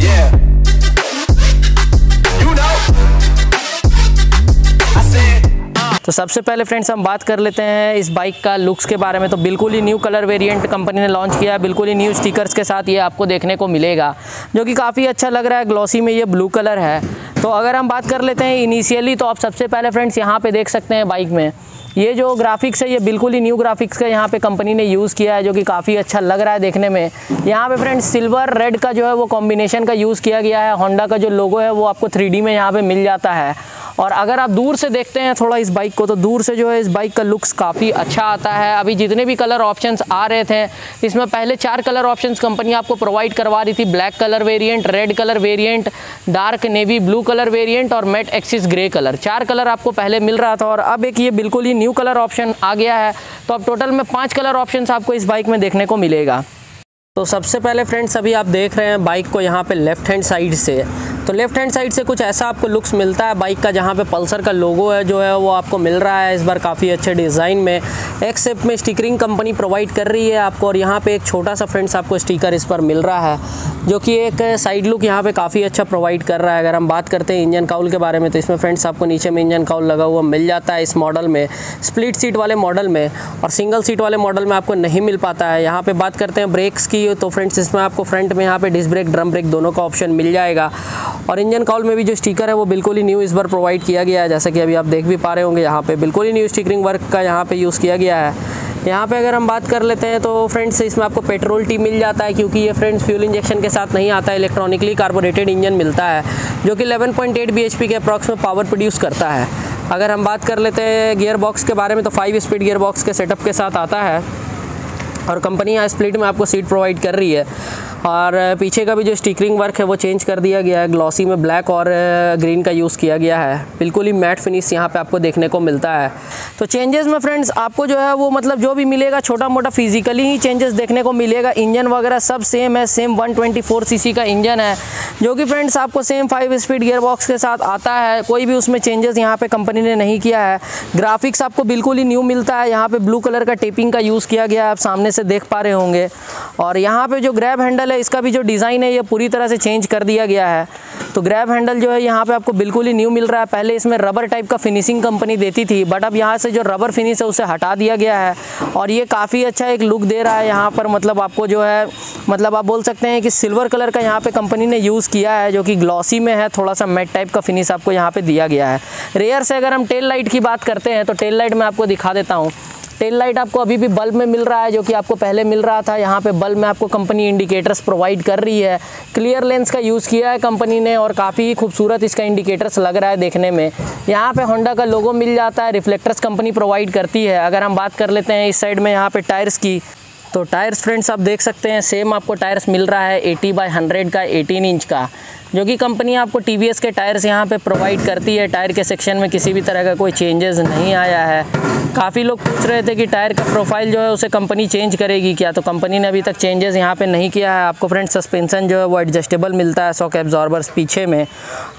Know. तो सबसे पहले फ्रेंड्स हम बात कर लेते हैं इस बाइक का लुक्स के बारे में। तो बिल्कुल ही न्यू कलर वेरिएंट कंपनी ने लॉन्च किया है। बिल्कुल ही न्यू स्टिकर्स के साथ ये आपको देखने को मिलेगा, जो कि काफ़ी अच्छा लग रहा है। ग्लॉसी में ये ब्लू कलर है। तो अगर हम बात कर लेते हैं इनिशियली तो आप सबसे पहले फ्रेंड्स यहाँ पे देख सकते हैं बाइक में। ये जो ग्राफिक्स है, ये बिल्कुल ही न्यू ग्राफिक्स का यहाँ पे कंपनी ने यूज़ किया है, जो कि काफ़ी अच्छा लग रहा है देखने में। यहाँ पे फ्रेंड्स सिल्वर रेड का जो है वो कॉम्बिनेशन का यूज़ किया गया है। होंडा का जो लोगो है, वो आपको थ्री में यहाँ पर मिल जाता है। और अगर आप दूर से देखते हैं थोड़ा इस बाइक को तो दूर से जो है इस बाइक का लुक्स काफ़ी अच्छा आता है। अभी जितने भी कलर ऑप्शंस आ रहे थे, इसमें पहले चार कलर ऑप्शंस कंपनी आपको प्रोवाइड करवा रही थी। Black colour variant red colour variant dark navy blue colour variant और मेट एक्सिस ग्रे कलर चार कलर आपको पहले मिल रहा था और अब एक ये बिल्कुल ही न्यू कलर ऑप्शन आ गया है तो अब टोटल में पाँच कलर ऑप्शन आपको इस बाइक में देखने को मिलेगा। तो सबसे पहले फ्रेंड्स, अभी आप देख रहे हैं बाइक को यहाँ पे लेफ़्ट हैंड साइड से तो लेफ़्ट हैंड साइड से कुछ ऐसा आपको लुक्स मिलता है? बाइक का जहाँ पे पल्सर का लोगो है, जो है, वो आपको मिल रहा है। इस बार काफ़ी अच्छे डिज़ाइन में एक सेप में स्टिकरिंग कंपनी प्रोवाइड कर रही है आपको और यहाँ पे एक छोटा सा फ्रेंड्स आपको स्टिकर इस पर मिल रहा है, जो कि एक साइड लुक यहाँ पे काफ़ी अच्छा प्रोवाइड कर रहा है। अगर हम बात करते हैं इंजन काउल के बारे में तो इसमें फ्रेंड्स आपको नीचे में इंजन काउल लगा हुआ मिल जाता है इस मॉडल में। स्प्लिट सीट वाले मॉडल में और सिंगल सीट वाले मॉडल में आपको नहीं मिल पाता है। यहाँ पर बात करते हैं ब्रेक्स की तो फ्रेंड्स इसमें आपको फ्रंट में यहाँ पे डिस्क ब्रेक ड्रम ब्रेक दोनों का ऑप्शन मिल जाएगा। और इंजन काउल में भी जो स्टिकर है, वो बिल्कुल ही न्यू इस बार प्रोवाइड किया गया है। जैसा कि अभी आप देख भी पा रहे होंगे, यहाँ पे बिल्कुल ही न्यू स्टिकरिंग वर्क का यहाँ पे यूज़ किया गया है। यहाँ पे अगर हम बात कर लेते हैं तो फ्रेंड्स इसमें आपको पेट्रोल टी मिल जाता है, क्योंकि ये फ्रेंड्स फ्यूल इंजेक्शन के साथ नहीं आता है इलेक्ट्रॉनिकली कार्बोरेटेड इंजन मिलता है, जो कि 11.8 bhp के अप्रॉक्स में पावर प्रोड्यूस करता है। अगर हम बात कर लेते हैं गियर बॉक्स के बारे में तो फाइव स्पीड गियर बॉक्स के सेटअप के साथ आता है, और कंपनी यहाँ स्प्लिट में आपको सीट प्रोवाइड कर रही है। और पीछे का भी जो स्टिकरिंग वर्क है वो चेंज कर दिया गया है। ग्लॉसी में ब्लैक और ग्रीन का यूज़ किया गया है। बिल्कुल ही मैट फिनिश यहाँ पे आपको देखने को मिलता है। तो चेंजेस में फ्रेंड्स, आपको जो है वो मतलब जो भी मिलेगा छोटा मोटा फिजिकली ही चेंजेस देखने को मिलेगा। इंजन वगैरह सब सेम है, सेम 124 सीसी का इंजन है, जो कि फ्रेंड्स आपको same five speed gear box के साथ आता है। कोई भी उसमें चेंजेस यहाँ पर कंपनी ने नहीं किया है। ग्राफिक्स आपको बिल्कुल ही न्यू मिलता है। यहाँ पर ब्लू कलर का टेपिंग का यूज़ किया गया है, आप सामने से देख पा रहे होंगे। और यहाँ पर जो ग्रैब हैंडल है, इसका भी जो डिज़ाइन है, ये पूरी तरह से चेंज कर दिया गया है। तो ग्रैब हैंडल जो है, यहाँ पे आपको बिल्कुल ही न्यू मिल रहा है। पहले इसमें रबर टाइप का फिनिशिंग कंपनी देती थी बट अब यहाँ से जो रबर फिनिश है, उसे हटा दिया गया है। और ये काफ़ी अच्छा एक लुक दे रहा है यहाँ पर मतलब आपको जो है मतलब आप बोल सकते हैं कि सिल्वर कलर का यहाँ पे कंपनी ने यूज़ किया है, जो कि ग्लॉसी में है थोड़ा सा मेट टाइप का फिनिश आपको यहाँ पर दिया गया है। रेयर से अगर हम टेल लाइट की बात करते हैं तो टेल लाइट मैं आपको दिखा देता हूँ। टेल लाइट आपको अभी भी बल्ब में मिल रहा है, जो कि आपको पहले मिल रहा था। यहाँ पे बल्ब में आपको कंपनी इंडिकेटर्स प्रोवाइड कर रही है। क्लियर लेंस का यूज़ किया है कंपनी ने और काफ़ी खूबसूरत इसका इंडिकेटर्स लग रहा है देखने में। यहाँ पे होंडा का लोगो मिल जाता है रिफ्लेक्टर्स कंपनी प्रोवाइड करती है। अगर हम बात कर लेते हैं इस साइड में यहाँ पर टायर्स की तो टायर्स फ्रेंड्स आप देख सकते हैं सेम आपको टायर्स मिल रहा है 80 बाई 100 का 18 इंच का। जो कि कंपनी आपको टी के टायर्स यहाँ पे प्रोवाइड करती है। टायर के सेक्शन में किसी भी तरह का कोई चेंजेस नहीं आया है। काफ़ी लोग पूछ रहे थे कि टायर का प्रोफ़ाइल जो है उसे कंपनी चेंज करेगी क्या? तो कंपनी ने अभी तक चेंजेस यहाँ पे नहीं किया है। आपको फ्रेंड सस्पेंसन जो है वो एडजस्टेबल मिलता है सॉक एब्जॉर्बर्स पीछे में।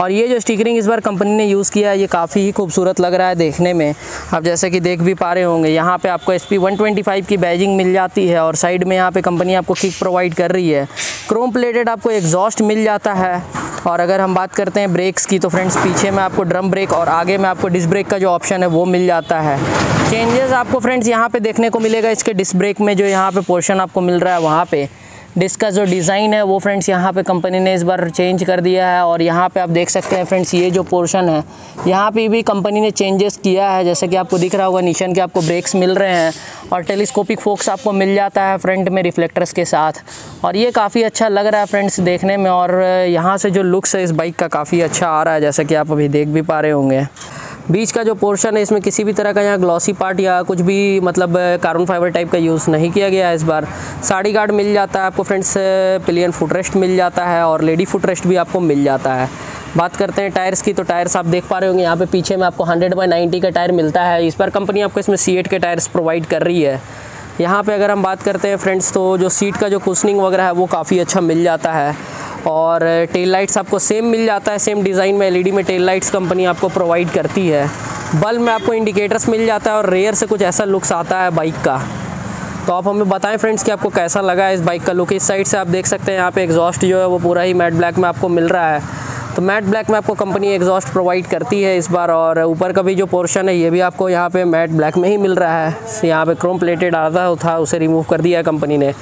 और ये जो स्टिकरिंग इस बार कंपनी ने यूज़ किया है, ये काफ़ी ही खूबसूरत लग रहा है देखने में। आप जैसे कि देख भी पा रहे होंगे, यहाँ पर आपको एस पी की बैजिंग मिल जाती है और साइड में यहाँ पर कंपनी आपको किक प्रोवाइड कर रही है। क्रोम प्लेटेड आपको एग्जॉस्ट मिल जाता है। और अगर हम बात करते हैं ब्रेक्स की तो फ्रेंड्स, पीछे में आपको ड्रम ब्रेक और आगे में आपको डिस्क ब्रेक का जो ऑप्शन है, वो मिल जाता है। चेंजेस आपको, फ्रेंड्स, यहाँ पे देखने को मिलेगा, इसके डिस्क ब्रेक में जो यहाँ पे पोर्शन आपको मिल रहा है, वहाँ पे। डिस्क का जो डिज़ाइन है, वो फ्रेंड्स यहाँ पे कंपनी ने इस बार चेंज कर दिया है और यहाँ पे आप देख सकते हैं फ्रेंड्स, ये जो पोर्शन है, यहाँ पे भी कंपनी ने चेंजेस किया है। जैसे कि आपको दिख रहा होगा, निशान के आपको ब्रेक्स मिल रहे हैं और टेलीस्कोपिक फोक्स आपको मिल जाता है फ्रंट में रिफ्लेक्टर्स के साथ। और ये काफ़ी अच्छा लग रहा है फ्रेंड्स देखने में और यहाँ से जो लुक्स है, इस बाइक का काफ़ी अच्छा आ रहा है, जैसा कि आप अभी देख भी पा रहे होंगे। बीच का जो पोर्शन है, इसमें किसी भी तरह का यहाँ ग्लॉसी पार्ट या कुछ भी मतलब कार्बन फाइबर टाइप का यूज़ नहीं किया गया है इस बार। साड़ी गार्ड मिल जाता है आपको फ्रेंड्स पिलियन फुट रेस्ट मिल जाता है और लेडी फुट रेस्ट भी आपको मिल जाता है। बात करते हैं टायर्स की तो टायर्स आप देख पा रहे होंगे, यहाँ पे पीछे में आपको 100 बाई 90 का टायर मिलता है। इस बार कंपनी आपको इसमें सी के टायर्स प्रोवाइड कर रही है। यहाँ पे अगर हम बात करते हैं फ्रेंड्स तो जो सीट का जो कुशनिंग वगैरह है, वो काफ़ी अच्छा मिल जाता है। और टेल लाइट्स आपको सेम मिल जाता है सेम डिज़ाइन में एलईडी में टेल लाइट्स कंपनी आपको प्रोवाइड करती है। बल्ब में आपको इंडिकेटर्स मिल जाता है और रेयर से कुछ ऐसा लुक्स आता है बाइक का। तो आप हमें बताएँ फ्रेंड्स कि आपको कैसा लगा है इस बाइक का लुक इस साइड से आप देख सकते हैं, यहाँ पे एग्जॉस्ट जो है वो पूरा ही मैट ब्लैक में आपको मिल रहा है। तो मैट ब्लैक में आपको कंपनी एग्जॉस्ट प्रोवाइड करती है इस बार और ऊपर का भी जो पोर्शन है, ये भी आपको यहाँ पे मैट ब्लैक में ही मिल रहा है। यहाँ पे क्रोम प्लेटेड आता था, उसे रिमूव कर दिया है कंपनी ने।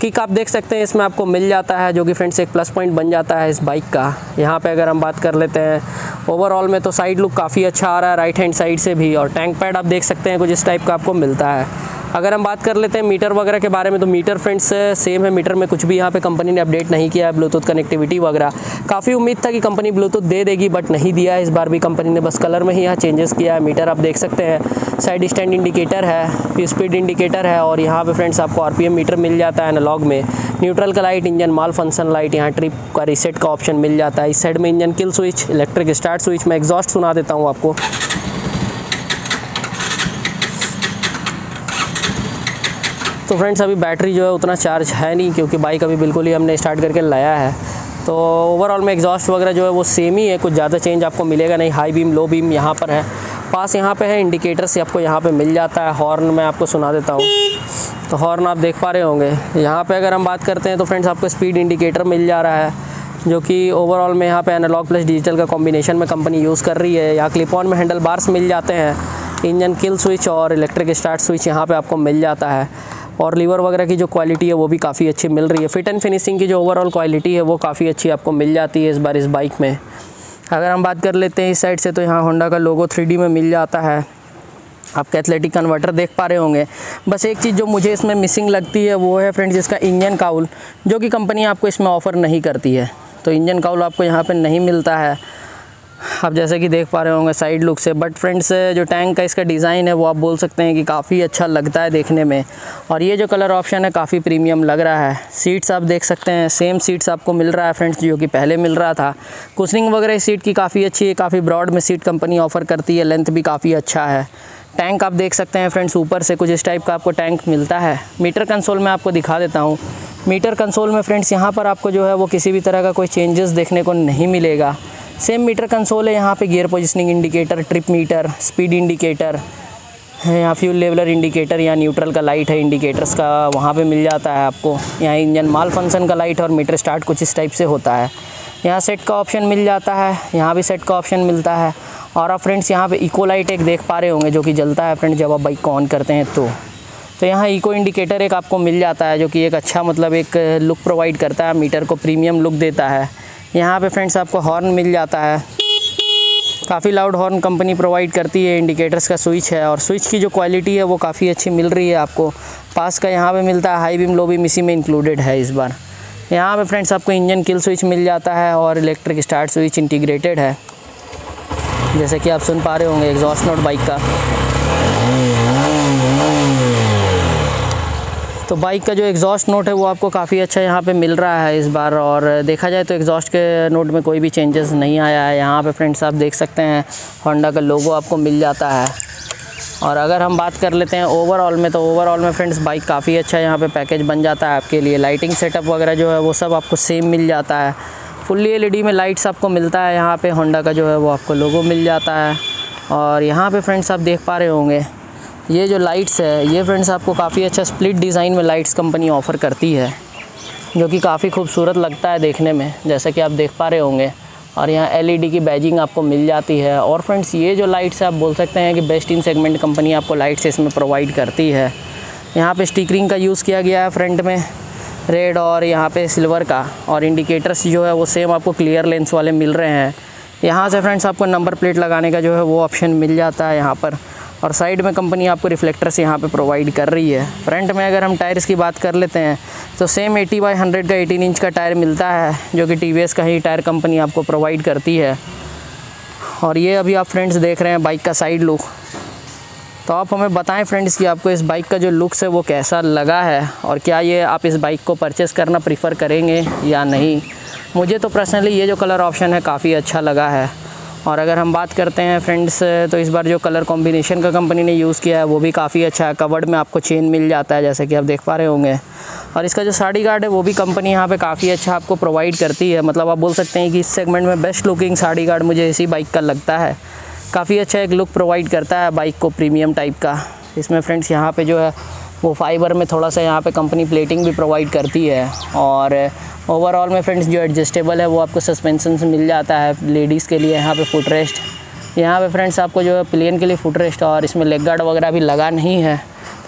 किक आप देख सकते हैं, इसमें आपको मिल जाता है, जो कि फ्रेंड्स एक प्लस पॉइंट बन जाता है इस बाइक का। यहाँ पर अगर हम बात कर लेते हैं ओवरऑल में तो साइड लुक काफ़ी अच्छा आ रहा है राइट हैंड साइड से भी। और टैंक पैड आप देख सकते हैं, कुछ इस टाइप का आपको मिलता है। अगर हम बात कर लेते हैं मीटर वगैरह के बारे में तो मीटर फ्रेंड्स सेम है मीटर में कुछ भी यहाँ पे कंपनी ने अपडेट नहीं किया है ब्लूटूथ कनेक्टिविटी वगैरह। काफ़ी उम्मीद था कि कंपनी ब्लूटूथ दे देगी बट नहीं दिया। इस बार भी कंपनी ने बस कलर में ही यहाँ चेंजेस किया है। मीटर आप देख सकते हैं साइड स्टैंड इंडिकेटर है स्पीड इंडिकेटर है, और यहाँ पर फ्रेंड्स आपको आरपीएम मीटर मिल जाता है एनालॉग में। न्यूट्रल का light engine malfunction light यहाँ ट्रिप का रिसेट का ऑप्शन मिल जाता है। इस साइड में engine kill switch electric start switch में एग्जॉस्ट सुना देता हूँ आपको। तो फ्रेंड्स अभी बैटरी जो है उतना चार्ज है नहीं, क्योंकि बाइक अभी बिल्कुल ही हमने स्टार्ट करके लाया है। तो ओवरऑल में एग्जॉस्ट वगैरह जो है वो सेम ही है, कुछ ज़्यादा चेंज आपको मिलेगा नहीं। हाई बीम लो बीम यहाँ पर है। पास यहाँ पे है इंडिकेटर से आपको यहाँ पे मिल जाता है। हॉर्न मैं आपको सुना देता हूँ। तो हॉर्न आप देख पा रहे होंगे। यहाँ पे अगर हम बात करते हैं तो फ्रेंड्स आपको स्पीड इंडिकेटर मिल जा रहा है, जो कि ओवरऑल में यहाँ पे एनालॉग प्लस डिजिटल का कॉम्बिनेशन में कंपनी यूज़ कर रही है। यहाँ क्लिप ऑन में हैंडल बार्स मिल जाते हैं। इंजन किल स्विच और इलेक्ट्रिक स्टार्ट स्विच यहाँ पर आपको मिल जाता है। और लीवर वगैरह की जो क्वालिटी है, वो भी काफ़ी अच्छी मिल रही है। फिट एंड फिनिशिंग की जो ओवरऑल क्वालिटी है, वो काफ़ी अच्छी आपको मिल जाती है इस बार इस बाइक में। अगर हम बात कर लेते हैं इस साइड से तो यहाँ होंडा का लोगो थ्री में मिल जाता है। आप एथलेटिक कन्वर्टर देख पा रहे होंगे। बस एक चीज़ जो मुझे इसमें मिसिंग लगती है, वो है फ्रेंड्स इसका इंजन काउल जो कि कंपनी आपको इसमें ऑफ़र नहीं करती है। तो इंजन काउल आपको यहाँ पे नहीं मिलता है। आप जैसे कि देख पा रहे होंगे साइड लुक से बट फ्रेंड्स जो टैंक का इसका डिज़ाइन है, वो आप बोल सकते हैं कि काफ़ी अच्छा लगता है देखने में। और ये जो कलर ऑप्शन है, काफ़ी प्रीमियम लग रहा है। सीट्स आप देख सकते हैं सेम सीट्स आपको मिल रहा है फ्रेंड्स जो कि पहले मिल रहा था। कुशनिंग वगैरह सीट की काफ़ी अच्छी है, काफ़ी ब्रॉड में सीट कंपनी ऑफ़र करती है लेंथ भी काफ़ी अच्छा है। टैंक आप देख सकते हैं फ्रेंड्स ऊपर से कुछ इस टाइप का आपको टैंक मिलता है। मीटर कंसोल में आपको दिखा देता हूँ। मीटर कंसोल में फ्रेंड्स यहाँ पर आपको जो है, वो किसी भी तरह का कोई चेंजेस देखने को नहीं मिलेगा। सेम मीटर कंसोल है यहाँ पे gear positioning indicator trip meter speed indicator है यहाँ फ्यूल लेवलर इंडिकेटर या न्यूट्रल का लाइट है इंडिकेटर्स का, वहाँ पे मिल जाता है आपको। यहाँ इंजन माल फ़ंक्शन का लाइट और मीटर स्टार्ट कुछ इस टाइप से होता है। यहाँ सेट का ऑप्शन मिल जाता है, यहाँ भी सेट का ऑप्शन मिलता है। और आप फ्रेंड्स यहाँ पे इको लाइट एक देख पा रहे होंगे जो कि जलता है फ्रेंड्स जब आप बाइक को ऑन करते हैं तो। तो यहाँ इको इंडिकेटर एक आपको मिल जाता है जो कि एक अच्छा मतलब एक लुक प्रोवाइड करता है मीटर को प्रीमियम लुक देता है। यहाँ पे फ्रेंड्स आपको हॉर्न मिल जाता है। काफ़ी लाउड हॉर्न कंपनी प्रोवाइड करती है इंडिकेटर्स का स्विच है और स्विच की जो क्वालिटी है, वो काफ़ी अच्छी मिल रही है आपको। पास का यहाँ पे मिलता है हाई बीम लो बीम इसी में इंक्लूडेड है इस बार। यहाँ पे फ्रेंड्स आपको इंजन किल स्विच मिल जाता है और इलेक्ट्रिक स्टार्ट स्विच इंटीग्रेटेड है। जैसे कि आप सुन पा रहे होंगे एग्जॉस्ट नोट बाइक का। तो बाइक का जो एग्जॉस्ट नोट है वो आपको काफ़ी अच्छा यहाँ पे मिल रहा है इस बार और देखा जाए तो एग्जॉस्ट के नोट में कोई भी चेंजेस नहीं आया है। यहाँ पे फ्रेंड्स आप देख सकते हैं होंडा का लोगो आपको मिल जाता है। और अगर हम बात कर लेते हैं ओवरऑल में तो ओवरऑल में फ्रेंड्स बाइक काफ़ी अच्छा यहाँ पे पैकेज बन जाता है आपके लिए। लाइटिंग सेटअप वगैरह जो है वो सब आपको सेम मिल जाता है। फुल्ली एलईडी में लाइट्स आपको मिलता है यहाँ पे होंडा का जो है वो आपको लोगो मिल जाता है। और यहाँ पे फ्रेंड्स आप देख पा रहे होंगे ये जो लाइट्स है, ये फ्रेंड्स आपको काफ़ी अच्छा स्प्लिट डिज़ाइन में लाइट्स कंपनी ऑफ़र करती है, जो कि काफ़ी खूबसूरत लगता है देखने में, जैसा कि आप देख पा रहे होंगे। और यहाँ एलईडी की बैजिंग आपको मिल जाती है। और फ्रेंड्स ये जो लाइट्स है, आप बोल सकते हैं कि बेस्ट इन सेगमेंट कंपनी आपको लाइट्स इसमें प्रोवाइड करती है। यहाँ पे स्टिकरिंग का यूज़ किया गया है फ्रंट में रेड और यहाँ पे सिल्वर का। और इंडिकेटर्स जो है, वो सेम आपको क्लियर लेंस वाले मिल रहे हैं। यहाँ से फ्रेंड्स आपको नंबर प्लेट लगाने का जो है, वो ऑप्शन मिल जाता है यहाँ पर। और साइड में कंपनी आपको रिफ्लेक्टर्स यहाँ पे प्रोवाइड कर रही है। फ्रंट में अगर हम टायर्स की बात कर लेते हैं तो सेम 80 बाई हंड्रेड का 18 इंच का टायर मिलता है, जो कि टी का ही टायर कंपनी आपको प्रोवाइड करती है। और ये अभी आप फ्रेंड्स देख रहे हैं बाइक का साइड लुक तो आप हमें बताएँ फ्रेंड्स कि आपको इस बाइक का जो लुक्स है वो कैसा लगा है, और क्या ये आप इस बाइक को परचेस करना प्रीफर करेंगे या नहीं? मुझे तो पर्सनली ये जो कलर ऑप्शन है काफ़ी अच्छा लगा है। और अगर हम बात करते हैं फ्रेंड्स तो इस बार जो कलर कॉम्बिनेशन का कंपनी ने यूज़ किया है, वो भी काफ़ी अच्छा है। कवर्ड में आपको चेन मिल जाता है, जैसे कि आप देख पा रहे होंगे। और इसका जो साड़ी गार्ड है, वो भी कंपनी यहाँ पे काफ़ी अच्छा आपको प्रोवाइड करती है। मतलब आप बोल सकते हैं कि इस सेगमेंट में बेस्ट लुकिंग साड़ी गार्ड मुझे इसी बाइक का लगता है। काफ़ी अच्छा एक लुक प्रोवाइड करता है बाइक को प्रीमियम टाइप का। इसमें फ्रेंड्स यहाँ पर जो है वो फाइबर में थोड़ा सा यहाँ पे कंपनी प्लेटिंग भी प्रोवाइड करती है और ओवरऑल में फ्रेंड्स जो एडजस्टेबल है, वो आपको सस्पेंसन से मिल जाता है लेडीज़ के लिए यहाँ पे फुट रेस्ट यहाँ पे फ्रेंड्स आपको जो है प्लेन के लिए फुट रेस्ट और इसमें लेग गार्ड वगैरह भी लगा नहीं है।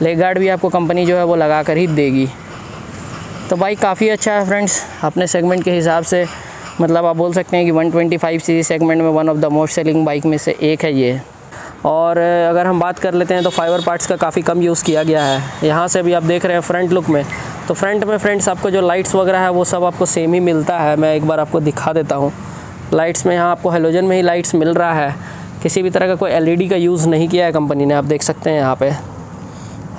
लेग गार्ड भी आपको कंपनी जो है वो लगा कर ही देगी। तो बाइक काफ़ी अच्छा है फ्रेंड्स अपने सेगमेंट के हिसाब से। मतलब आप बोल सकते हैं कि 125 सीसी सेगमेंट में one of the most selling bike में से एक है ये। और अगर हम बात कर लेते हैं तो फाइबर पार्ट्स का काफ़ी कम यूज़ किया गया है। यहाँ से भी आप देख रहे हैं फ्रंट लुक में। तो फ्रंट में फ्रेंड्स आपको जो लाइट्स वगैरह है, वो सब आपको सेम ही मिलता है। मैं एक बार आपको दिखा देता हूँ। लाइट्स में यहाँ आपको हेलोजन में ही लाइट्स मिल रहा है। किसी भी तरह का कोई एलईडी का यूज़ नहीं किया है कंपनी ने। आप देख सकते हैं यहाँ पर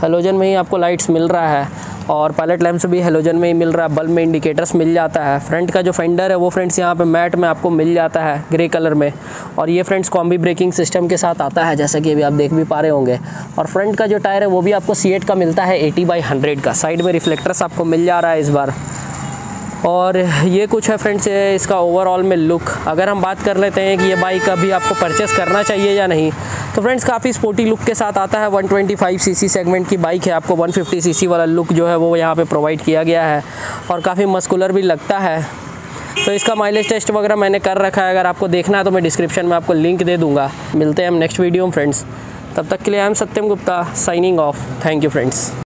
हेलोजन में ही आपको लाइट्स मिल रहा है। और पायलट लैम्प्स भी हेलोजन में ही मिल रहा है बल्ब में इंडिकेटर्स मिल जाता है। फ्रंट का जो फेंडर है, वो फ्रेंड्स यहाँ पे मैट में आपको मिल जाता है ग्रे कलर में। और ये फ्रेंड्स कॉम्बी ब्रेकिंग सिस्टम के साथ आता है, जैसा कि अभी आप देख भी पा रहे होंगे। और फ्रंट का जो टायर है, वो भी आपको सी का मिलता है एटी बाई हंड्रेड का। साइड में रिफ्लेक्टर्स आपको मिल जा रहा है इस बार। और ये कुछ है फ्रेंड्स इसका ओवरऑल में लुक अगर हम बात कर लेते हैं कि ये बाइक अभी आपको परचेस करना चाहिए या नहीं तो फ्रेंड्स काफ़ी स्पोर्टी लुक के साथ आता है। 125 सीसी सेगमेंट की बाइक है आपको। 150 सीसी वाला लुक जो है वो यहाँ पे प्रोवाइड किया गया है और काफ़ी मस्कुलर भी लगता है। तो इसका माइलेज टेस्ट वगैरह मैंने कर रखा है। अगर आपको देखना है तो मैं डिस्क्रिप्शन में आपको लिंक दे दूँगा। मिलते हैं हम नेक्स्ट वीडियो में फ्रेंड्स तब तक के लिए I am Satyam Gupta signing off thank you friends